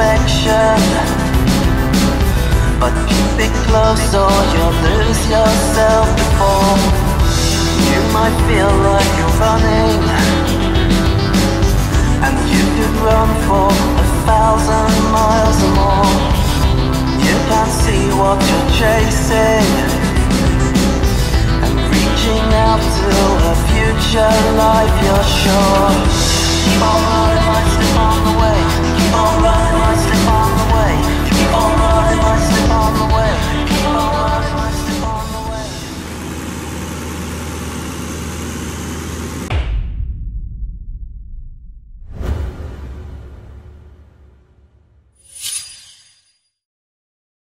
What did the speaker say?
perfection. But keep it close or you'll lose yourself before You might feel like you're running. And you could run for a thousand miles or more. You can't see what you're chasing.